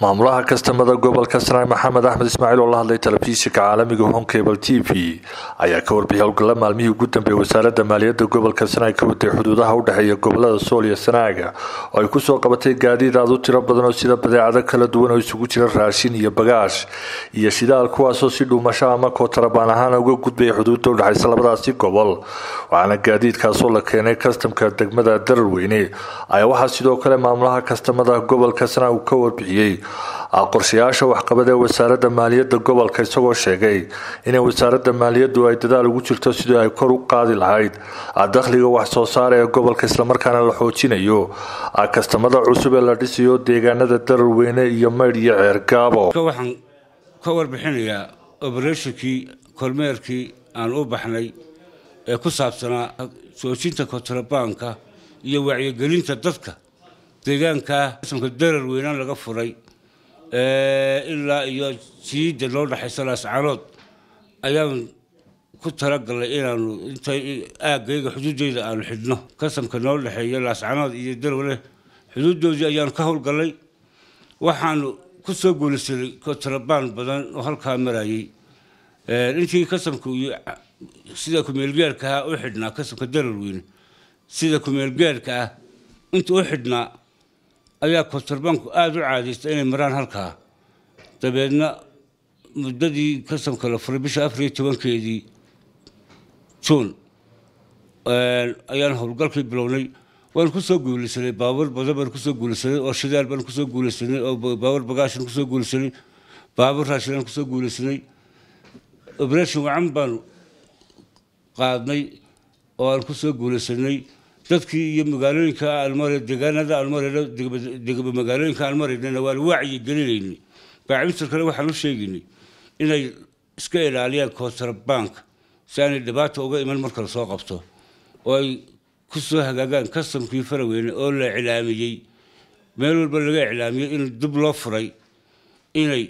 maamulaha kastamada gobolka sanaag maxamed axmed ismaaciil oo la hadlay telefishinka caalamiga honkable t v ayaa ka warbixiyay howlgalla maalmihii ugu dambeeyay wasaaradda maaliyadda gobolka sanaag ka waday xuduudaha u dhexeeya gobollada sool iyo sanaaga. Oo ay ku soo qabatay gaadiid aad u tiro badan oo sida badeecado kala duwan oo isugu jira raashin iyo bagaash iyo shidaal kuwaasoo si dhuumasho ama kootarabaan ahaan uga gudbaya xuduudda udhexaysa labadaasi gobol. Waxaana gaadiidkaasoo la keenay kastamka degmada dararweyne ayaa waxaa sidoo kale maamulaha kastamada gobolka sanaag uu ka warbixiyey qorshayaasha waxqabad ee wasaaradda maaliyadda gobolka isagoo sheegay inay wasaaradda maaliyaddu ay dadaal ugu jirto sidii ay kor u qaadi lahayd dakhliga wax soo saara ee gobolka islamarkaana la xoojinayo. Kastamada cusub ee la dhisayo deegaanada dararweyne iyo maydh iyo ceergaabo waxaan ka warbixinayaa oberethnkii kormeerkii aan u baxnay ee ku saabsanaa soojinta kontrabaanka iyo wacyigelinta dadka deegaanka. Samka dararweynaan laga furay ilaa iyo siida loo dhexaysa laascaanood ayaan ku talagalnay inaanu inta aagayga xuduudeyda aanu xidhno. Kasamka noo dhexeeya laascaanood iyo darwale xuduudoodii ayaanu ka howlgallay waxaanu ku soo guulaysanay kontrabaan badan oo halkaa marayay. Intii kasamka sida kumeelgaarka ah u xidhnaa kasamka dararweyne sida kumeelgaarka ah inta u xidhnaa ayaa kontarbaanku aada u caadaysta inay maraan halkaa dabeedna muddadii kasamka la furay bisha afar iyo tobankeedii juun ayaan howlgalkii bilownay. Waan ku soo guulaysanay baabuur badan baan ku soo guulaysanay oo shidaal baan ku soo guulaysanay oo baabuur bagaashan ku soo guulaysanay baabuur raashinaan ku soo guulaysanay. Operation wacan baanu qaadnay oo aan ku soo guulaysanay dadkii iyo magaalooyinka almar deegaanada almareyna degba magaalooyinka almareynana waan wacyi gelinaynay baacimistar kale waxaan u sheegaynay inay iska ilaaliyaan kontrabank si aanay dhibaata uga iman marka lasoo qabto oo ay ku soo hagaagaan kastamkii faraweyne oo la iclaamiyey meel walba laga iclaamiyey in dib loo furay inay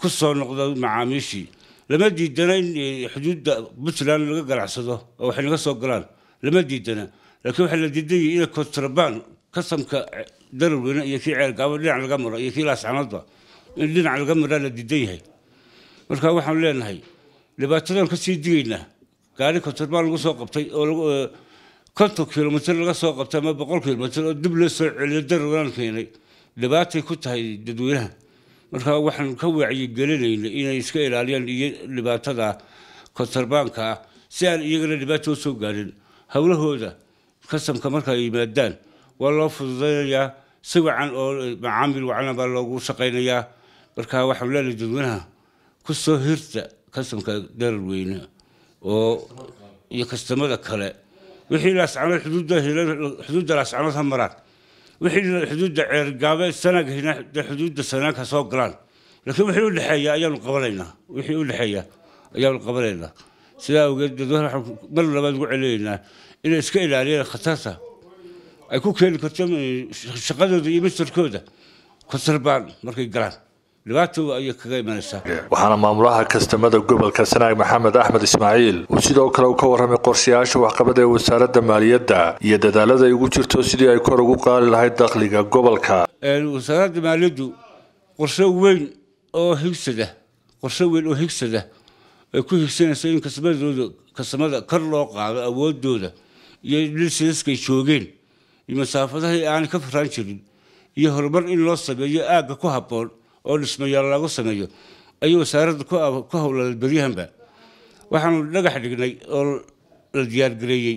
ku soo noqdo macaamiishii lama diidana in xuduudda puntland laga ganacsado oo waxay naga soo galaan lama diidana laakiin waxaa la diidanyay in kontrabaan kasamka dararweyne iyo kii ceergaabo dhinac laga maro iyo kii laascanoodba in dhinac laga maraa la diidan yahay marka waxaan leenahay dhibaatadan kasii digaynaa gaari kontrabaan lagu soo qabtay oo konton kilomitr laga soo qabtay ama boqol kilomitr oo dib loo soo celiyo dararweynan keenay dhibaatay ku tahay dadweynaha marka waxaan ka wacyigelinaynay inay iska ilaaliyaan iyo dhibaatada kontrabaanka ah si aan iyagana dhibaata u soo gaarin howlahooda ay yimaadaan waa loo fududaynayaa si wacan oo macaamil wacana baa loogu shaqaynayaa marka waxaan leenahay dadweynaha ku soo hirta kasamka dararweyne oo iyo kastamada kale wixii laascanood xuduudda xuduudda laascanood ha maraan wixii xuduudda ceergaabe sanaag hina xuduudda sanaag ha soo galaan laakiin wixii u dhexeeya ayaanu qabanaynaa wixii u dhexeeya ayaanu qabanaynaa sidaa awgeed dadweyne waxaan mar labaad ugu celinaynaa inay iska ilaaliyaan khatarta ay ku keeni karto shaqadooda iyo mastarkooda kontrabaan markay galaan waxaana maamulaha kastamada gobolka sanaag maxamed axmed ismaaciil uu sidoo kale uu ka warramay qorshayaasha waxqabad ee wasaaradda maaliyadda iyo dadaalada ay ugu jirto sidii ay kor ugu qaali lahayd dakhliga gobolka wasaaradda maaliyaddu qorshe weyn oo higsada qorshe weyn oo higsada ay ku higsanayso in kasmadooda kastamada kor loo qaado awoodooda iyo dhilsidaskay joogeen iyo masaafadahii aanay ka faraan jirin iyo horumar in loo sameeyo aagga ku habboon oo dhismayaal lagu sameeyo ayuu wasaaradda ku howlada beryahanba waxaanu dhagax dhignay oo la diyaargareeyey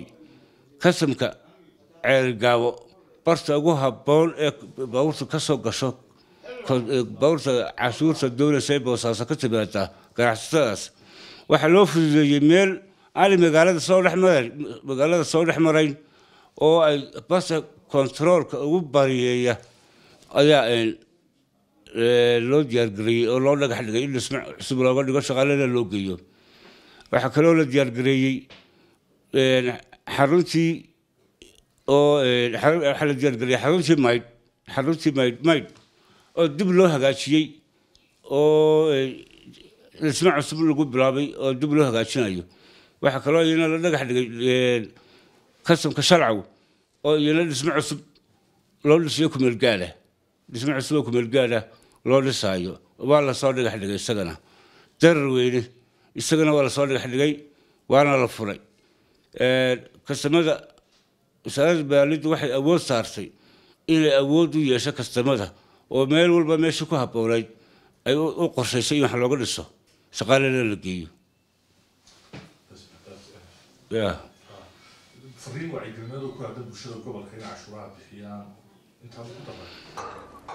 kasamka ceergaabo barta ugu habboon ee baabuurta ka soo gasho baabuurta cashuurta doonaysa ee boosaaso ka timaadaa ganacsatadaas waxaa loo fududeeyey meel aanay magaalada soo magaalada soo dhex marayn oo ay basa kontaroolka ugu bariyeeya ayaa loo diyaargareeyey oo loo dhagax dhigay in dhisme cusub looga dhigo shaqaalada loo geeyo. Waxaa kaloo la diyaargareeyey xaruntii oo waxaa la diyaargareeyey xaruntii maydh xaruntii maydh maydh oo dib loo hagaajiyey oo dhisme cusub lagu bilaabay oo dib loo hagaajinayo waxaa kaloo iyana la dhagax dhigay kasamka shalcaw oo iyana dhisme cusub loo dhisiyo kumeel gaala dhisme cusub oo kumeel gaala loo dhisaayo waa lasoo dhagax dhigay isagana darar weyne isagana waa lasoo dhagax dhigay waana la furay kastamada wasaaradda maaliyaddu waxay awood saartay inay awood u yeesho kastamada oo meel walba meesha ku habboonayd ay u qorshaysay in wax looga dhiso shaqaalena la geeyo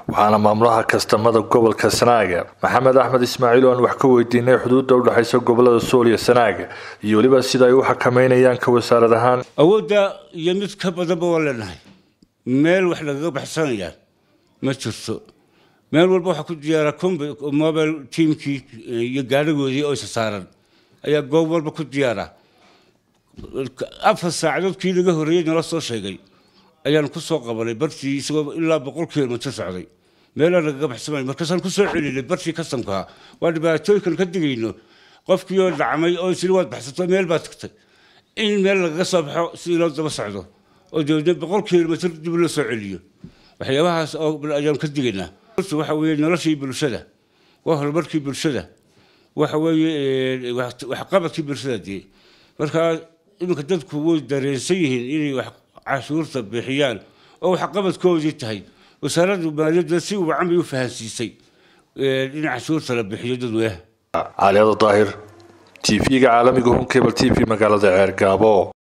waxaana maamulaha kastamada gobolka sanaaga maxamed axmed ismaaciil oo aan wax ka weydiinay xuduudda udhexaysa gobollada sool iyo sanaaga iyo weliba sida ay u xakameynayaan ka wasaarad ahaan awoodda iyo mid ka badanba waa leenahay meel wax lagaga baxsanayaa ma jirto meel walba waxaa ku diyaara mobile tiamkii iyo gaadhagoodii oo isa saaran ayaa goob walba ku diyaara afar saacadood kii laga horreeyey nala soo sheegay ayaan ku soo qabanay bartii isagoo ilaa boqol kilomitr socday. Meelaa lagaga baxsamay markaasaan ku soo celinay bartii kasamkaa waa dhibaatooyinkan ka digayno. Qofkii oo dhacmay oo isli waad baxsato meel baad tagtay. In meel lagaga soo baxo si loo daba socdo. Oo dabeedna boqol kilomitr dib loo soo celiyo. Waxyaabahaas oo ayaan ka digaynaa. Waxa weeye noloshii bulshada. Waa horumarkii bulshada. Waxa weeye waxqabadkii bulshada dee markaa iminka dadku way dareensan yihiin inay wax cashuurta bixiyaan oo waxqabadkoodii tahay. Wasaaradda maaliyadda si wacan bay u fahansiisay in cashuurta la bixiyo dadweynaha caaliyada daahir t v-ga caalamiga home cable t v magaalada ceergaabo